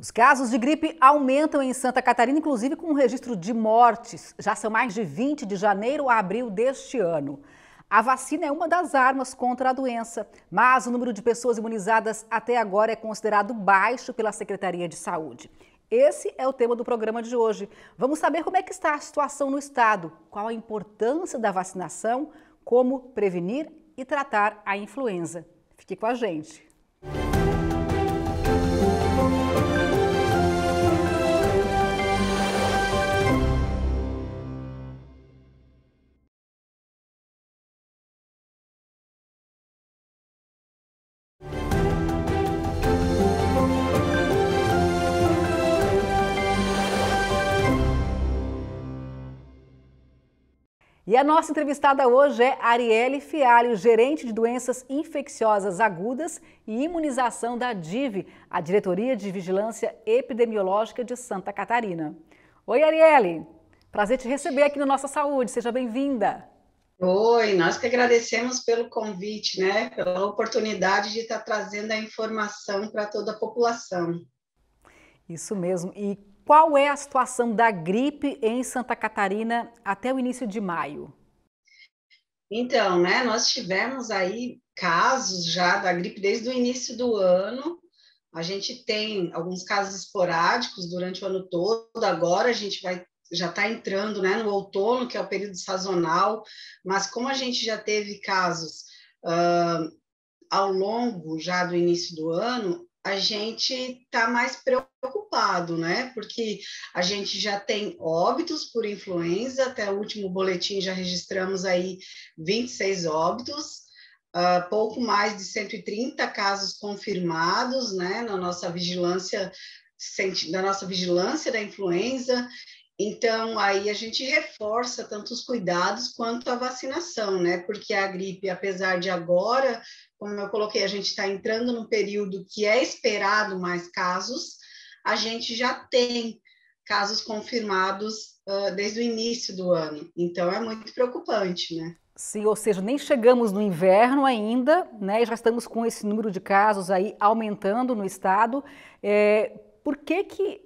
Os casos de gripe aumentam em Santa Catarina, inclusive com um registro de mortes. Já são mais de 20 de janeiro a abril deste ano. A vacina é uma das armas contra a doença, mas o número de pessoas imunizadas até agora é considerado baixo pela Secretaria de Saúde. Esse é o tema do programa de hoje. Vamos saber como é que está a situação no estado, qual a importância da vacinação, como prevenir e tratar a influenza. Fique com a gente. E a nossa entrevistada hoje é Arielle Fialho, gerente de doenças infecciosas agudas e imunização da DIV, a Diretoria de Vigilância Epidemiológica de Santa Catarina. Oi, Arielle. Prazer te receber aqui no Nossa Saúde. Seja bem-vinda. Oi, nós que agradecemos pelo convite, né? Pela oportunidade de estar trazendo a informação para toda a população. Isso mesmo. E qual é a situação da gripe em Santa Catarina até o início de maio? Então, né, nós tivemos aí casos já da gripe desde o início do ano. A gente tem alguns casos esporádicos durante o ano todo. Agora a gente vai já está entrando, né, no outono, que é o período sazonal. Mas como a gente já teve casos uh, ao longo já do início do ano, a gente está mais preocupado, né? Porque a gente já tem óbitos por influenza, até o último boletim já registramos aí 26 óbitos, uh, pouco mais de 130 casos confirmados, né? Na nossa vigilância, da nossa vigilância da influenza. Então, aí a gente reforça tanto os cuidados quanto a vacinação, né? Porque a gripe, apesar de agora como eu coloquei, a gente está entrando num período que é esperado mais casos, a gente já tem casos confirmados uh, desde o início do ano. Então é muito preocupante, né? Sim, ou seja, nem chegamos no inverno ainda, né? Já estamos com esse número de casos aí aumentando no estado. É, por que que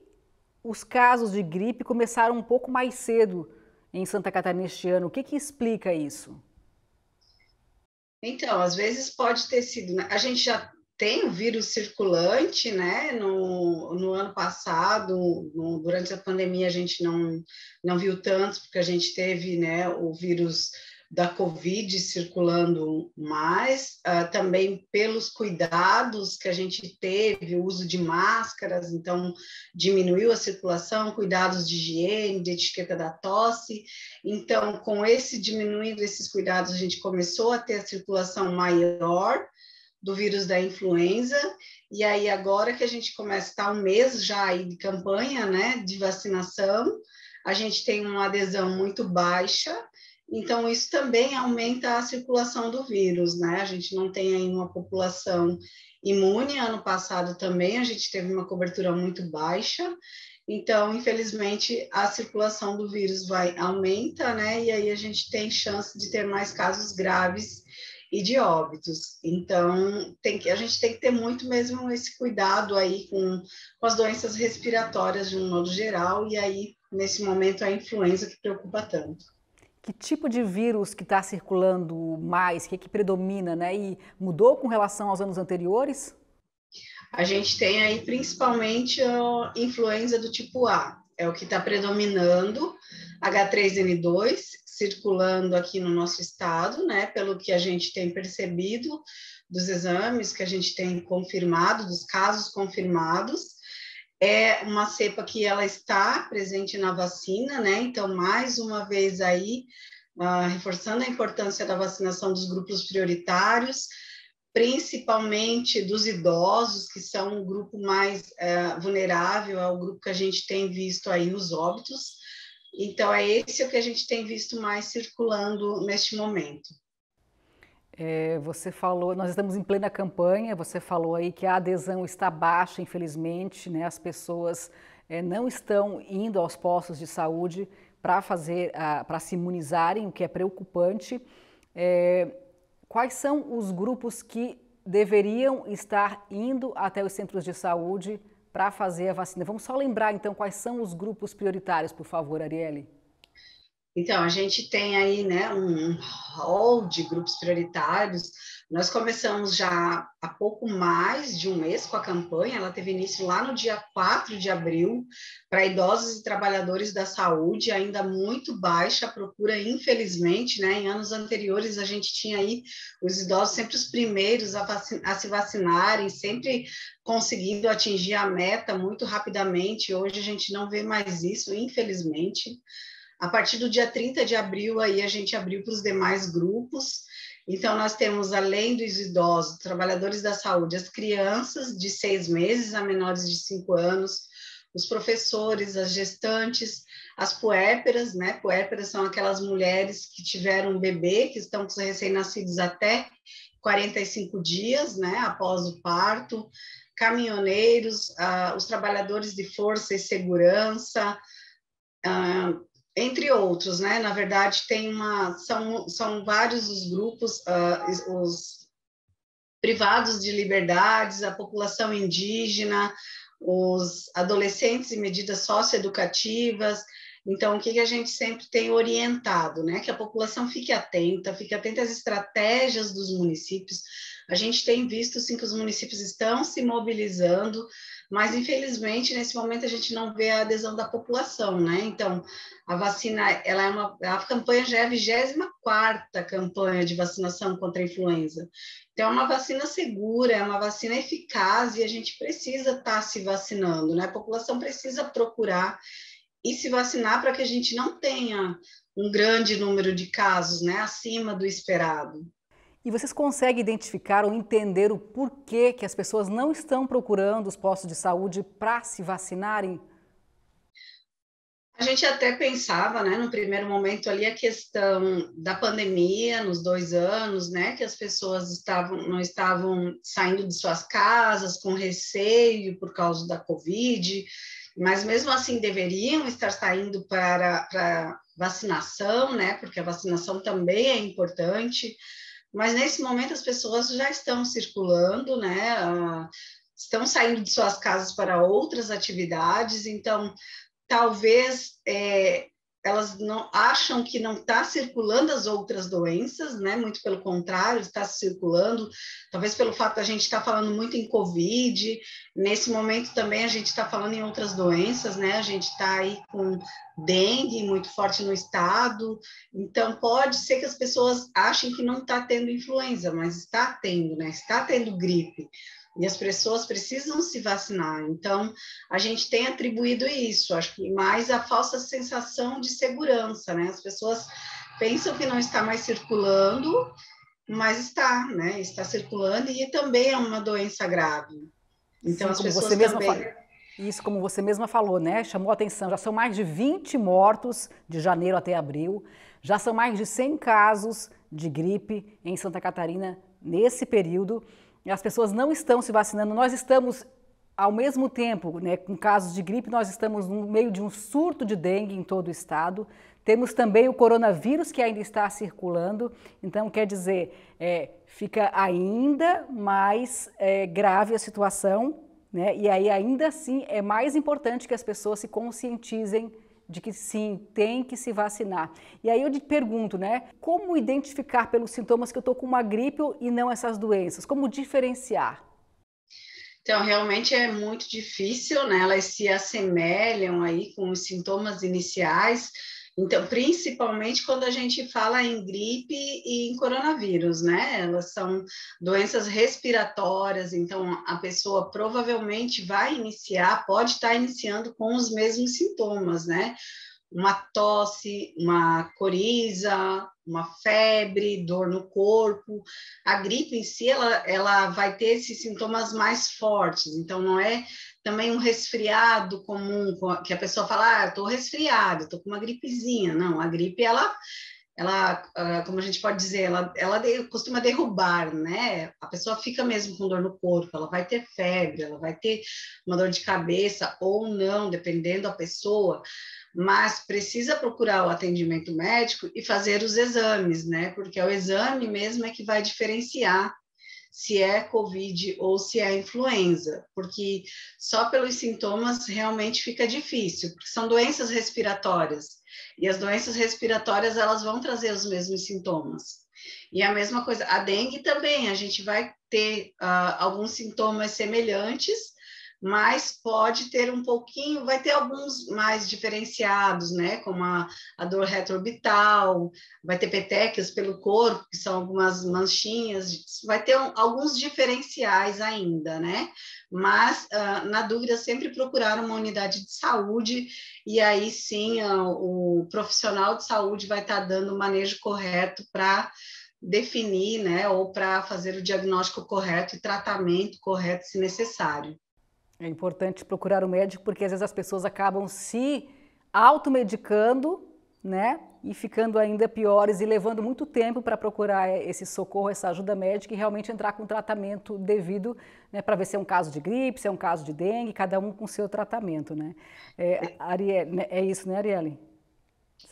os casos de gripe começaram um pouco mais cedo em Santa Catarina este ano? O que que explica isso? Então, às vezes pode ter sido. Né? A gente já tem o vírus circulante, né? No, no ano passado, no, durante a pandemia, a gente não, não viu tanto, porque a gente teve né, o vírus da Covid circulando mais, uh, também pelos cuidados que a gente teve, o uso de máscaras, então diminuiu a circulação, cuidados de higiene, de etiqueta da tosse. Então, com esse diminuindo esses cuidados, a gente começou a ter a circulação maior do vírus da influenza, e aí agora que a gente começa a estar um mês já aí de campanha, né, de vacinação, a gente tem uma adesão muito baixa, então, isso também aumenta a circulação do vírus, né? A gente não tem aí uma população imune. Ano passado também a gente teve uma cobertura muito baixa. Então, infelizmente, a circulação do vírus vai aumenta, né? E aí a gente tem chance de ter mais casos graves e de óbitos. Então, tem que, a gente tem que ter muito mesmo esse cuidado aí com, com as doenças respiratórias de um modo geral, e aí, nesse momento, a influenza que preocupa tanto que tipo de vírus que está circulando mais, que, é que predomina, né? E mudou com relação aos anos anteriores? A gente tem aí principalmente a influenza do tipo A, é o que está predominando, H3N2, circulando aqui no nosso estado, né? Pelo que a gente tem percebido dos exames que a gente tem confirmado, dos casos confirmados é uma cepa que ela está presente na vacina, né? Então, mais uma vez aí, uh, reforçando a importância da vacinação dos grupos prioritários, principalmente dos idosos, que são o grupo mais uh, vulnerável, é o grupo que a gente tem visto aí os óbitos. Então, é esse o que a gente tem visto mais circulando neste momento. É, você falou, nós estamos em plena campanha, você falou aí que a adesão está baixa, infelizmente, né? As pessoas é, não estão indo aos postos de saúde para fazer, para se imunizarem, o que é preocupante. É, quais são os grupos que deveriam estar indo até os centros de saúde para fazer a vacina. Vamos só lembrar, então, quais são os grupos prioritários, por favor, Arielle. Então, a gente tem aí né, um hall de grupos prioritários. Nós começamos já há pouco mais de um mês com a campanha, ela teve início lá no dia 4 de abril, para idosos e trabalhadores da saúde, ainda muito baixa a procura, infelizmente, né? Em anos anteriores a gente tinha aí os idosos sempre os primeiros a, a se vacinarem, sempre conseguindo atingir a meta muito rapidamente. Hoje a gente não vê mais isso, infelizmente. A partir do dia 30 de abril, aí a gente abriu para os demais grupos. Então, nós temos, além dos idosos, trabalhadores da saúde, as crianças de seis meses a menores de cinco anos, os professores, as gestantes, as puérperas, né? Puérperas são aquelas mulheres que tiveram um bebê, que estão com os recém-nascidos até 45 dias, né? Após o parto, caminhoneiros, ah, os trabalhadores de força e segurança, ah, entre outros, né? Na verdade, tem uma, são, são vários os grupos, uh, os privados de liberdades, a população indígena, os adolescentes e medidas socioeducativas. Então, o que, que a gente sempre tem orientado, né? Que a população fique atenta, fique atenta às estratégias dos municípios. A gente tem visto, sim, que os municípios estão se mobilizando mas infelizmente nesse momento a gente não vê a adesão da população, né? Então, a vacina, ela é uma, a campanha já é a 24 campanha de vacinação contra a influenza. Então, é uma vacina segura, é uma vacina eficaz e a gente precisa estar tá se vacinando, né? A população precisa procurar e se vacinar para que a gente não tenha um grande número de casos, né, acima do esperado. E vocês conseguem identificar ou entender o porquê que as pessoas não estão procurando os postos de saúde para se vacinarem? A gente até pensava, né, no primeiro momento ali, a questão da pandemia, nos dois anos, né, que as pessoas estavam, não estavam saindo de suas casas com receio por causa da Covid, mas mesmo assim deveriam estar saindo para, para vacinação, né, porque a vacinação também é importante. Mas nesse momento as pessoas já estão circulando, né? Uh, estão saindo de suas casas para outras atividades, então talvez é, elas não acham que não está circulando as outras doenças, né? Muito pelo contrário, está circulando. Talvez pelo fato da gente estar tá falando muito em Covid, nesse momento também a gente está falando em outras doenças, né? A gente está aí com dengue muito forte no estado. Então pode ser que as pessoas achem que não está tendo influenza, mas está tendo, né? Está tendo gripe e as pessoas precisam se vacinar. Então, a gente tem atribuído isso, acho que mais a falsa sensação de segurança, né? As pessoas pensam que não está mais circulando, mas está, né? Está circulando e também é uma doença grave. Então, Sim, as pessoas você também... Fala... Isso, como você mesma falou, né? Chamou a atenção. Já são mais de 20 mortos de janeiro até abril. Já são mais de 100 casos de gripe em Santa Catarina nesse período as pessoas não estão se vacinando. Nós estamos, ao mesmo tempo, né, com casos de gripe, nós estamos no meio de um surto de dengue em todo o estado. Temos também o coronavírus que ainda está circulando. Então, quer dizer, é, fica ainda mais é, grave a situação. Né? E aí, ainda assim, é mais importante que as pessoas se conscientizem de que sim, tem que se vacinar. E aí eu te pergunto, né, como identificar pelos sintomas que eu estou com uma gripe e não essas doenças? Como diferenciar? Então, realmente é muito difícil, né? Elas se assemelham aí com os sintomas iniciais, então, principalmente quando a gente fala em gripe e em coronavírus, né? Elas são doenças respiratórias, então a pessoa provavelmente vai iniciar, pode estar iniciando com os mesmos sintomas, né? Uma tosse, uma coriza, uma febre, dor no corpo. A gripe em si, ela, ela vai ter esses sintomas mais fortes, então não é também um resfriado comum, que a pessoa fala, ah, tô resfriado, tô com uma gripezinha. Não, a gripe, ela, ela ah, como a gente pode dizer, ela, ela costuma derrubar, né? A pessoa fica mesmo com dor no corpo, ela vai ter febre, ela vai ter uma dor de cabeça ou não, dependendo da pessoa, mas precisa procurar o atendimento médico e fazer os exames, né? Porque é o exame mesmo é que vai diferenciar se é Covid ou se é influenza, porque só pelos sintomas realmente fica difícil, porque são doenças respiratórias, e as doenças respiratórias elas vão trazer os mesmos sintomas. E a mesma coisa, a dengue também, a gente vai ter uh, alguns sintomas semelhantes, mas pode ter um pouquinho, vai ter alguns mais diferenciados, né? Como a, a dor retroorbital, vai ter petequias pelo corpo, que são algumas manchinhas, vai ter um, alguns diferenciais ainda, né? Mas, uh, na dúvida, sempre procurar uma unidade de saúde, e aí sim uh, o profissional de saúde vai estar tá dando o manejo correto para definir, né, ou para fazer o diagnóstico correto e tratamento correto, se necessário. É importante procurar o médico porque às vezes as pessoas acabam se automedicando, né? E ficando ainda piores e levando muito tempo para procurar esse socorro, essa ajuda médica e realmente entrar com o tratamento devido, né? Para ver se é um caso de gripe, se é um caso de dengue, cada um com seu tratamento, né? É, Ariel, é isso, né, Arielle?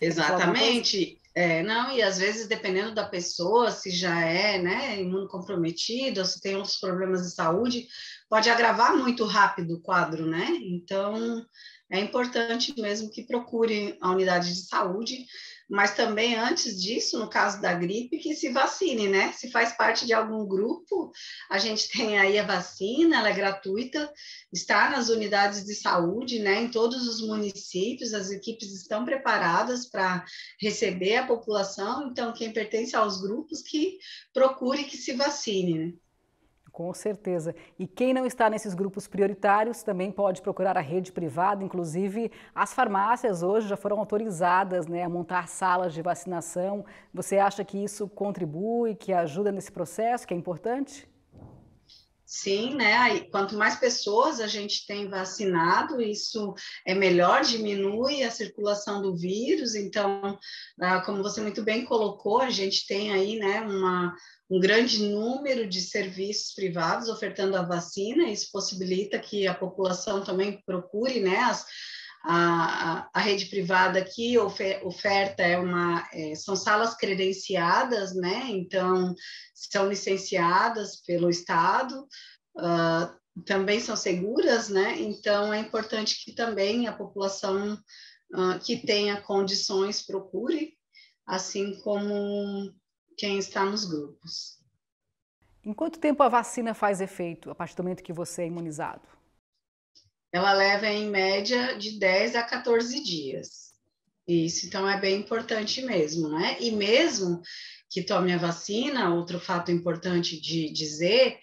Exatamente. É, não, e às vezes, dependendo da pessoa, se já é né, imunocomprometida, se tem outros problemas de saúde, pode agravar muito rápido o quadro, né? Então, é importante mesmo que procure a unidade de saúde mas também antes disso, no caso da gripe, que se vacine, né? Se faz parte de algum grupo, a gente tem aí a vacina, ela é gratuita, está nas unidades de saúde, né? Em todos os municípios, as equipes estão preparadas para receber a população, então quem pertence aos grupos que procure que se vacine, né? Com certeza. E quem não está nesses grupos prioritários também pode procurar a rede privada, inclusive as farmácias hoje já foram autorizadas né, a montar salas de vacinação. Você acha que isso contribui, que ajuda nesse processo, que é importante? Sim, né? quanto mais pessoas a gente tem vacinado, isso é melhor, diminui a circulação do vírus. Então, ah, como você muito bem colocou, a gente tem aí, né, uma, um grande número de serviços privados ofertando a vacina. Isso possibilita que a população também procure, né, as, a, a, rede privada aqui oferta é uma, é, são salas credenciadas, né? Então, são licenciadas pelo Estado, uh, também são seguras, né? Então, é importante que também a população uh, que tenha condições procure, assim como quem está nos grupos. Em quanto tempo a vacina faz efeito a partir do momento que você é imunizado? Ela leva em média de 10 a 14 dias. Isso, então é bem importante mesmo, né? E mesmo que tome a vacina, outro fato importante de dizer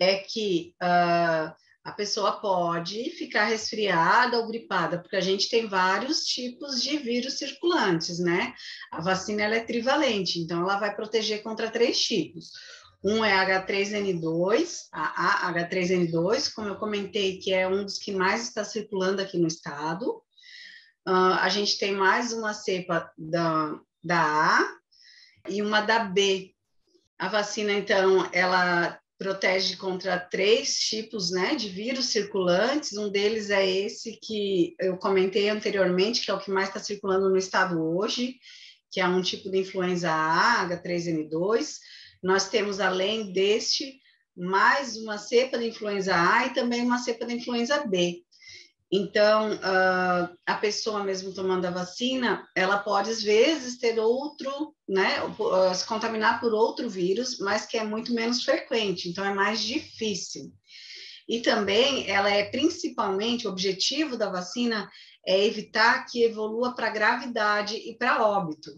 é que uh, a pessoa pode ficar resfriada ou gripada, porque a gente tem vários tipos de vírus circulantes, né? A vacina ela é trivalente, então ela vai proteger contra três tipos. Um é H3N2, a H3N2, como eu comentei, que é um dos que mais está circulando aqui no estado. Uh, a gente tem mais uma cepa da, da A e uma da B. A vacina, então, ela protege contra três tipos né, de vírus circulantes. Um deles é esse que eu comentei anteriormente, que é o que mais está circulando no estado hoje, que é um tipo de influenza A, H3N2. Nós temos, além deste, mais uma cepa de influenza A e também uma cepa de influenza B. Então, uh, a pessoa mesmo tomando a vacina, ela pode, às vezes, ter outro, né, uh, se contaminar por outro vírus, mas que é muito menos frequente, então é mais difícil. E também, ela é principalmente, o objetivo da vacina é evitar que evolua para gravidade e para óbito.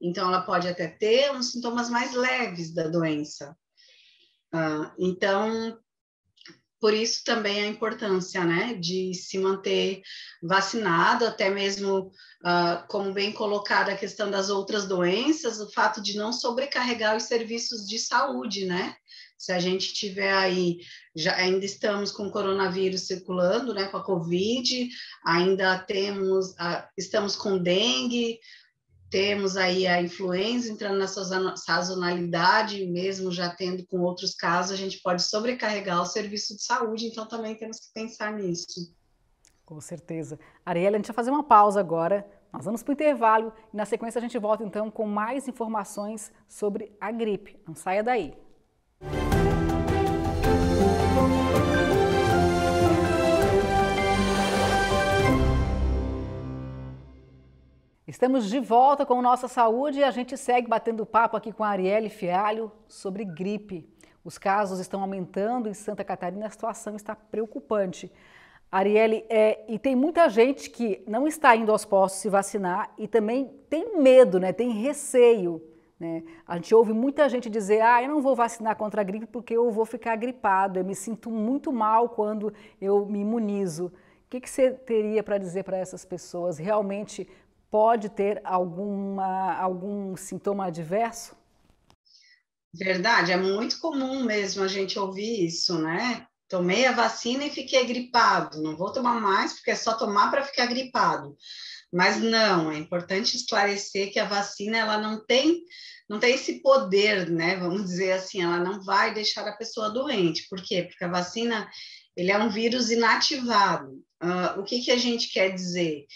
Então, ela pode até ter uns sintomas mais leves da doença. Uh, então, por isso também a importância, né, de se manter vacinado, até mesmo, uh, como bem colocada a questão das outras doenças, o fato de não sobrecarregar os serviços de saúde, né? Se a gente tiver aí, já ainda estamos com o coronavírus circulando, né, com a Covid, ainda temos, uh, estamos com dengue, temos aí a influenza entrando na sazonalidade, mesmo já tendo com outros casos, a gente pode sobrecarregar o serviço de saúde, então também temos que pensar nisso. Com certeza. Ariela, a gente vai fazer uma pausa agora, nós vamos para o intervalo e na sequência a gente volta então com mais informações sobre a gripe. Não saia daí. Estamos de volta com Nossa Saúde e a gente segue batendo papo aqui com a Arielle Fialho sobre gripe. Os casos estão aumentando em Santa Catarina, a situação está preocupante. Arielle, é, e tem muita gente que não está indo aos postos se vacinar e também tem medo, né, tem receio. Né? A gente ouve muita gente dizer, ah, eu não vou vacinar contra a gripe porque eu vou ficar gripado, eu me sinto muito mal quando eu me imunizo. O que, que você teria para dizer para essas pessoas? Realmente pode ter alguma, algum sintoma adverso? Verdade, é muito comum mesmo a gente ouvir isso, né? Tomei a vacina e fiquei gripado, não vou tomar mais porque é só tomar para ficar gripado. Mas não, é importante esclarecer que a vacina ela não tem não tem esse poder, né? Vamos dizer assim, ela não vai deixar a pessoa doente. Por quê? Porque a vacina ele é um vírus inativado. Uh, o que, que a gente quer dizer?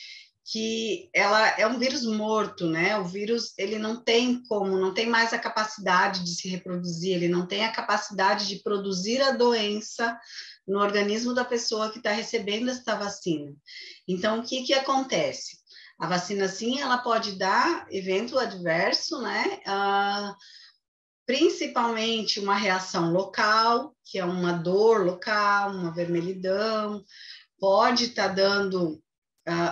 Que ela é um vírus morto, né? O vírus ele não tem como, não tem mais a capacidade de se reproduzir, ele não tem a capacidade de produzir a doença no organismo da pessoa que está recebendo esta vacina. Então, o que que acontece? A vacina, sim, ela pode dar evento adverso, né? Ah, principalmente uma reação local, que é uma dor local, uma vermelhidão, pode estar tá dando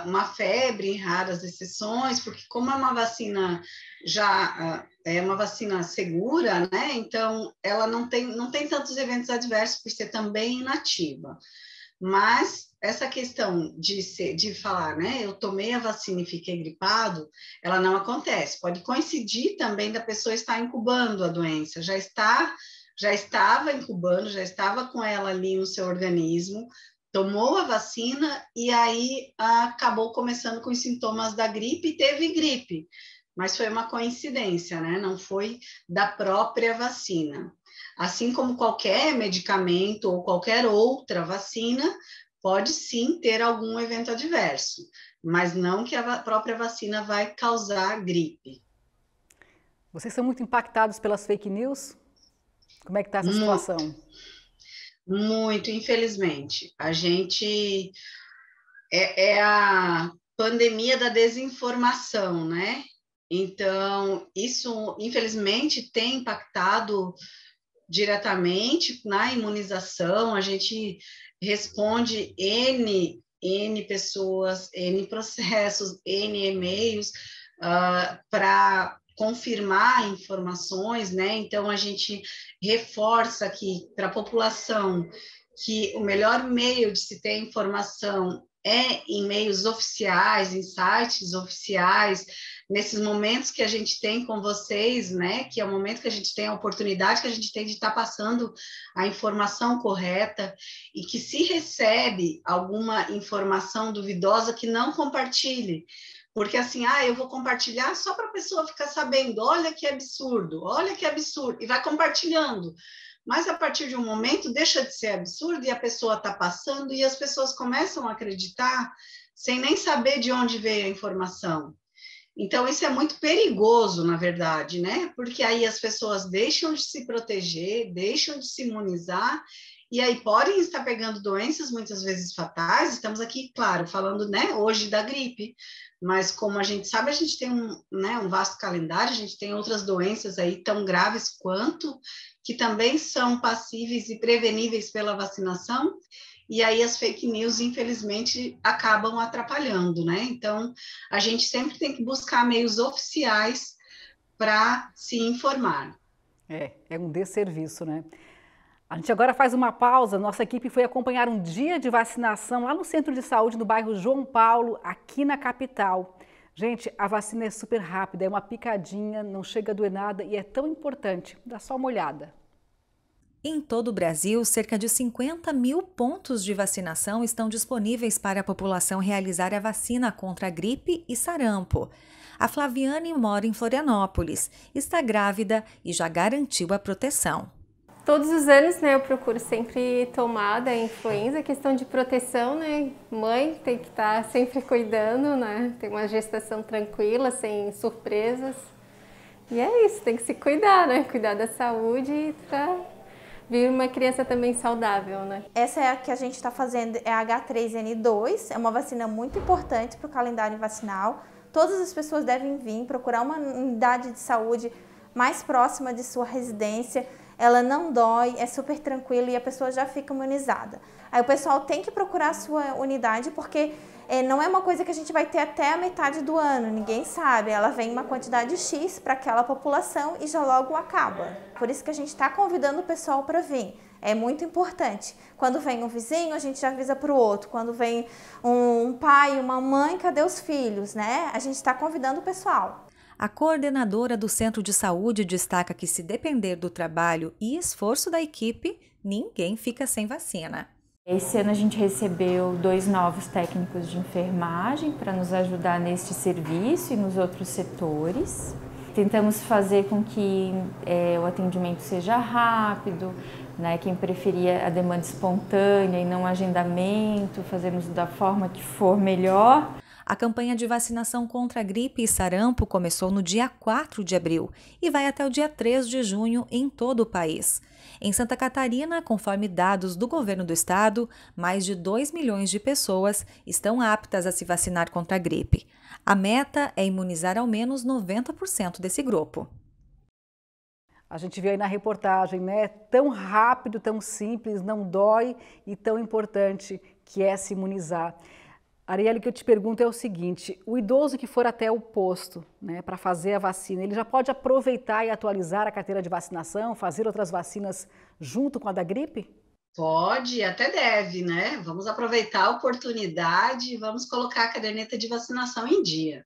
uma febre em raras exceções, porque como é uma vacina já uh, é uma vacina segura, né? Então ela não tem não tem tantos eventos adversos por ser também inativa. Mas essa questão de ser, de falar, né? Eu tomei a vacina e fiquei gripado, ela não acontece. Pode coincidir também da pessoa estar incubando a doença, já está já estava incubando, já estava com ela ali no seu organismo, tomou a vacina e aí acabou começando com os sintomas da gripe e teve gripe, mas foi uma coincidência, né? Não foi da própria vacina. Assim como qualquer medicamento ou qualquer outra vacina, pode sim ter algum evento adverso, mas não que a própria vacina vai causar gripe. Vocês são muito impactados pelas fake news? Como é que está essa situação? Muito, infelizmente. A gente é, é a pandemia da desinformação, né? Então, isso, infelizmente, tem impactado diretamente na imunização. A gente responde N, N pessoas, N processos, N e-mails uh, ah, para confirmar informações, né? Então a gente reforça aqui para a população que o melhor meio de se ter informação é em meios oficiais, em sites oficiais, nesses momentos que a gente tem com vocês, né? Que é o momento que a gente tem a oportunidade que a gente tem de estar tá passando a informação correta e que se recebe alguma informação duvidosa que não compartilhe, porque assim, ah, eu vou compartilhar só para a pessoa ficar sabendo, olha que absurdo, olha que absurdo, e vai compartilhando. Mas a partir de um momento deixa de ser absurdo e a pessoa está passando e as pessoas começam a acreditar sem nem saber de onde veio a informação. Então, isso é muito perigoso, na verdade, né? Porque aí as pessoas deixam de se proteger, deixam de se imunizar e aí podem estar pegando doenças muitas vezes fatais. Estamos aqui, claro, falando né, hoje da gripe, mas como a gente sabe, a gente tem um, né, um vasto calendário, a gente tem outras doenças aí tão graves quanto, que também são passíveis e preveníveis pela vacinação, e aí as fake news, infelizmente, acabam atrapalhando, né? Então, a gente sempre tem que buscar meios oficiais para se informar. É, é um desserviço, né? A gente agora faz uma pausa. Nossa equipe foi acompanhar um dia de vacinação lá no centro de saúde no bairro João Paulo, aqui na capital. Gente, a vacina é super rápida, é uma picadinha, não chega a doer nada e é tão importante. Dá só uma olhada. Em todo o Brasil, cerca de 50 mil pontos de vacinação estão disponíveis para a população realizar a vacina contra a gripe e sarampo. A Flaviane mora em Florianópolis, está grávida e já garantiu a proteção todos os anos, né, eu procuro sempre tomar da influenza, questão de proteção, né? Mãe tem que estar tá sempre cuidando, né? Tem uma gestação tranquila, sem surpresas. E é isso, tem que se cuidar, né? Cuidar da saúde para vir uma criança também saudável, né? Essa é a que a gente está fazendo, é a H3N2, é uma vacina muito importante para o calendário vacinal, todas as pessoas devem vir procurar uma unidade de saúde mais próxima de sua residência. Ela não dói, é super tranquila e a pessoa já fica imunizada. Aí o pessoal tem que procurar a sua unidade porque é, não é uma coisa que a gente vai ter até a metade do ano, ninguém sabe. Ela vem uma quantidade X para aquela população e já logo acaba. Por isso que a gente está convidando o pessoal para vir. É muito importante. Quando vem um vizinho, a gente já avisa para o outro. Quando vem um pai, uma mãe, cadê os filhos, né? A gente está convidando o pessoal. A coordenadora do centro de saúde destaca que, se depender do trabalho e esforço da equipe, ninguém fica sem vacina. Esse ano a gente recebeu dois novos técnicos de enfermagem para nos ajudar neste serviço e nos outros setores. Tentamos fazer com que é, o atendimento seja rápido, né? Quem preferia a demanda espontânea e não agendamento, fazemos da forma que for melhor. A campanha de vacinação contra a gripe e sarampo começou no dia 4 de abril e vai até o dia 3 de junho em todo o país. Em Santa Catarina, conforme dados do governo do estado, mais de 2 milhões de pessoas estão aptas a se vacinar contra a gripe. A meta é imunizar ao menos 90% desse grupo. A gente viu aí na reportagem, né? Tão rápido, tão simples, não dói e tão importante que é se imunizar. Arielle, o que eu te pergunto é o seguinte: o idoso que for até o posto né, para fazer a vacina, ele já pode aproveitar e atualizar a carteira de vacinação, fazer outras vacinas junto com a da gripe? Pode, até deve, né? Vamos aproveitar a oportunidade e vamos colocar a caderneta de vacinação em dia.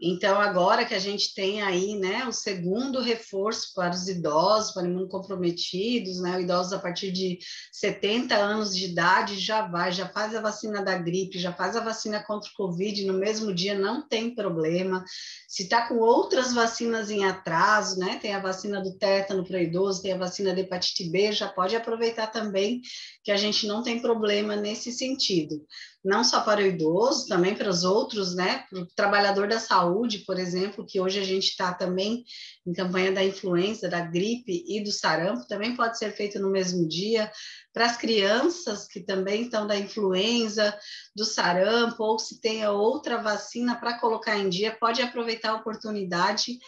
Então, agora que a gente tem aí, né, o segundo reforço para os idosos, para imunocomprometidos, né, idosos a partir de 70 anos de idade já vai, já faz a vacina da gripe, já faz a vacina contra o Covid no mesmo dia, não tem problema. Se está com outras vacinas em atraso, né, tem a vacina do tétano para idoso, tem a vacina da hepatite B, já pode aproveitar também, que a gente não tem problema nesse sentido não só para o idoso, também para os outros, né? Para o trabalhador da saúde, por exemplo, que hoje a gente está também em campanha da influenza, da gripe e do sarampo, também pode ser feito no mesmo dia. Para as crianças que também estão da influenza, do sarampo, ou se tenha outra vacina para colocar em dia, pode aproveitar a oportunidade,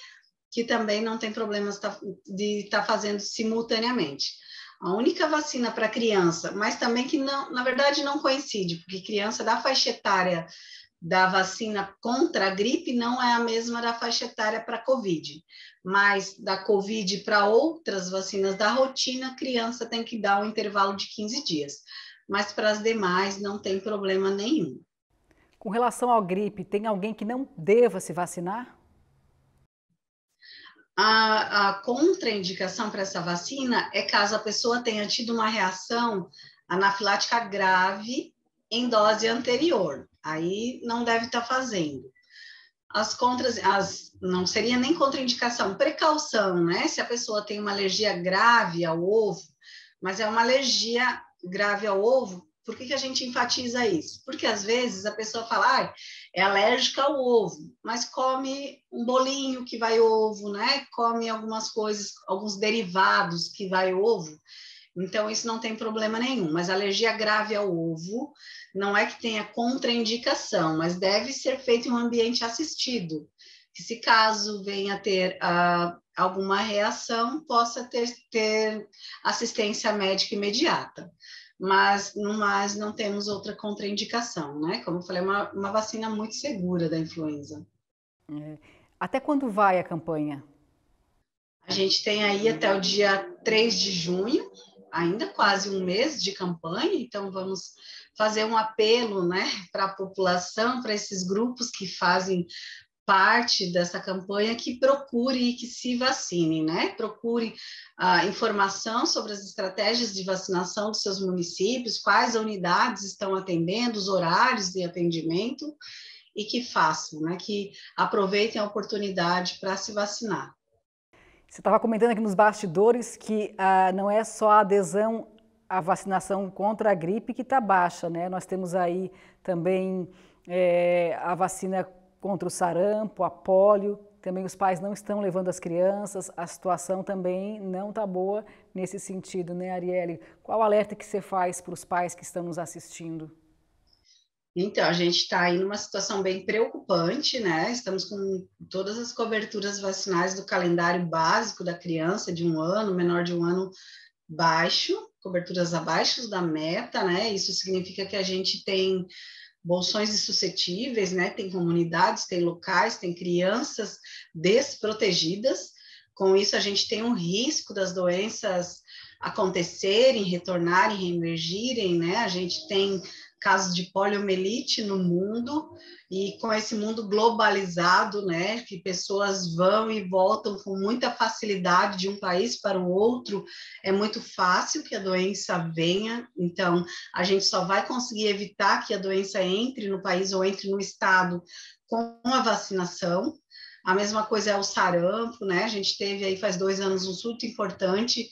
que também não tem problemas de estar tá fazendo simultaneamente a única vacina para criança, mas também que não, na verdade não coincide, porque criança da faixa etária da vacina contra a gripe não é a mesma da faixa etária para Covid, mas da Covid para outras vacinas da rotina, criança tem que dar um intervalo de 15 dias, mas para as demais não tem problema nenhum. Com relação à gripe, tem alguém que não deva se vacinar? A, a contraindicação para essa vacina é caso a pessoa tenha tido uma reação anafilática grave em dose anterior. Aí não deve estar tá fazendo. As contras, as, não seria nem contraindicação, precaução, né? Se a pessoa tem uma alergia grave ao ovo, mas é uma alergia grave ao ovo, por que, que a gente enfatiza isso? Porque às vezes a pessoa fala, ah, é alérgica ao ovo, mas come um bolinho que vai ovo, né? Come algumas coisas, alguns derivados que vai ovo. Então, isso não tem problema nenhum. Mas alergia grave ao ovo não é que tenha contraindicação, mas deve ser feito em um ambiente assistido. Que se caso venha a ter uh, alguma reação, possa ter, ter assistência médica imediata mas no mais não temos outra contraindicação, né? Como eu falei, é uma, uma vacina muito segura da influenza. É. Até quando vai a campanha? A gente tem aí até o dia 3 de junho, ainda quase um mês de campanha, então vamos fazer um apelo né, para a população, para esses grupos que fazem parte dessa campanha que procure e que se vacine, né? Procure a informação sobre as estratégias de vacinação dos seus municípios, quais unidades estão atendendo, os horários de atendimento e que façam, né? Que aproveitem a oportunidade para se vacinar. Você estava comentando aqui nos bastidores que ah, não é só a adesão à vacinação contra a gripe que está baixa, né? Nós temos aí também é, a vacina contra o sarampo, a polio. Também os pais não estão levando as crianças, a situação também não está boa nesse sentido, né, Arielle? Qual alerta que você faz para os pais que estão nos assistindo? Então, a gente está aí numa situação bem preocupante, né? Estamos com todas as coberturas vacinais do calendário básico da criança de um ano, menor de um ano, baixo, coberturas abaixo da meta, né? Isso significa que a gente tem bolsões suscetíveis, né? Tem comunidades, tem locais, tem crianças desprotegidas. Com isso, a gente tem um risco das doenças acontecerem, retornarem, reemergirem, né? A gente tem casos de poliomielite no mundo e com esse mundo globalizado, né, que pessoas vão e voltam com muita facilidade de um país para o outro, é muito fácil que a doença venha. Então, a gente só vai conseguir evitar que a doença entre no país ou entre no estado com a vacinação. A mesma coisa é o sarampo, né? A gente teve aí faz dois anos um surto importante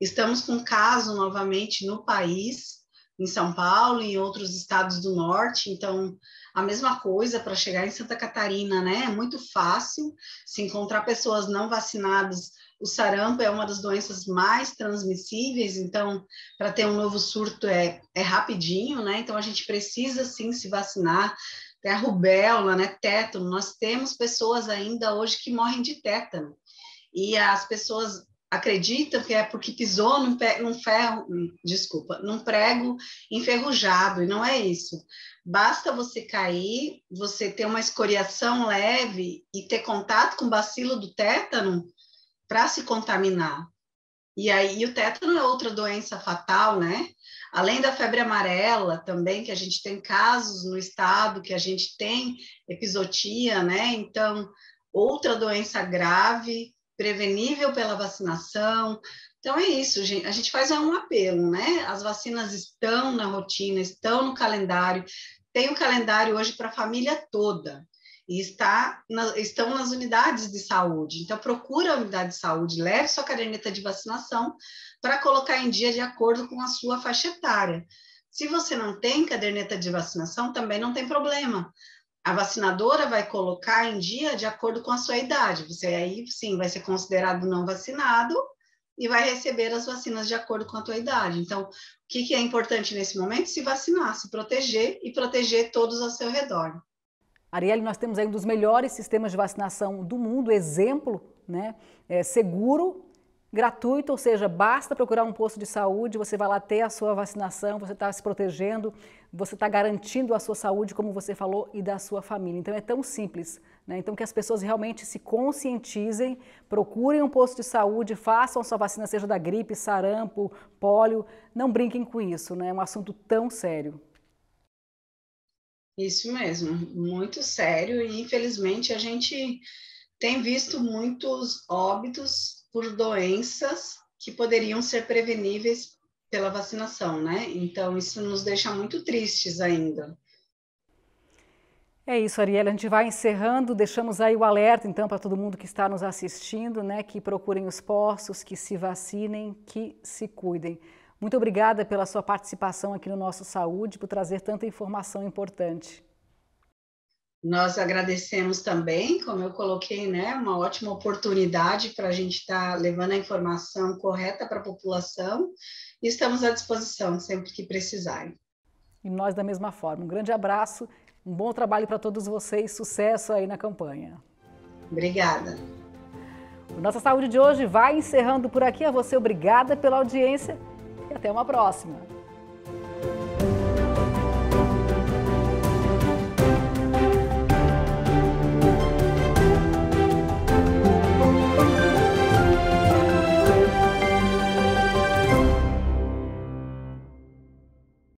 Estamos com caso novamente no país, em São Paulo e em outros estados do norte, então a mesma coisa para chegar em Santa Catarina, né? É muito fácil se encontrar pessoas não vacinadas. O sarampo é uma das doenças mais transmissíveis, então para ter um novo surto é, é rapidinho, né? Então a gente precisa sim se vacinar. Tem a rubéola, né? Tétano. Nós temos pessoas ainda hoje que morrem de tétano. E as pessoas acreditam que é porque pisou num, num ferro, desculpa, num prego enferrujado, e não é isso. Basta você cair, você ter uma escoriação leve e ter contato com o bacilo do tétano para se contaminar. E aí o tétano é outra doença fatal, né? Além da febre amarela também, que a gente tem casos no estado, que a gente tem episotia, né? Então, outra doença grave prevenível pela vacinação. Então é isso, gente. A gente faz um apelo, né? As vacinas estão na rotina, estão no calendário. Tem o um calendário hoje para a família toda e está na, estão nas unidades de saúde. Então procura a unidade de saúde, leve sua caderneta de vacinação para colocar em dia de acordo com a sua faixa etária. Se você não tem caderneta de vacinação, também não tem problema a vacinadora vai colocar em dia de acordo com a sua idade. Você aí sim vai ser considerado não vacinado e vai receber as vacinas de acordo com a tua idade. Então, o que, que é importante nesse momento? Se vacinar, se proteger e proteger todos ao seu redor. Arielle, nós temos aí um dos melhores sistemas de vacinação do mundo, exemplo, né? É seguro gratuito, ou seja, basta procurar um posto de saúde, você vai lá ter a sua vacinação, você está se protegendo, você está garantindo a sua saúde, como você falou, e da sua família. Então é tão simples. Né? Então que as pessoas realmente se conscientizem, procurem um posto de saúde, façam a sua vacina, seja da gripe, sarampo, pólio. Não brinquem com isso, né? é um assunto tão sério. Isso mesmo, muito sério e infelizmente a gente tem visto muitos óbitos por doenças que poderiam ser preveníveis pela vacinação, né? Então, isso nos deixa muito tristes ainda. É isso, Ariela. A gente vai encerrando. Deixamos aí o alerta, então, para todo mundo que está nos assistindo, né? Que procurem os postos, que se vacinem, que se cuidem. Muito obrigada pela sua participação aqui no nosso Saúde, por trazer tanta informação importante. Nós agradecemos também, como eu coloquei, né, uma ótima oportunidade para a gente estar tá levando a informação correta para a população e estamos à disposição sempre que precisarem. E nós da mesma forma. Um grande abraço, um bom trabalho para todos vocês, sucesso aí na campanha. Obrigada. O Nossa Saúde de hoje vai encerrando por aqui. A você, obrigada pela audiência e até uma próxima.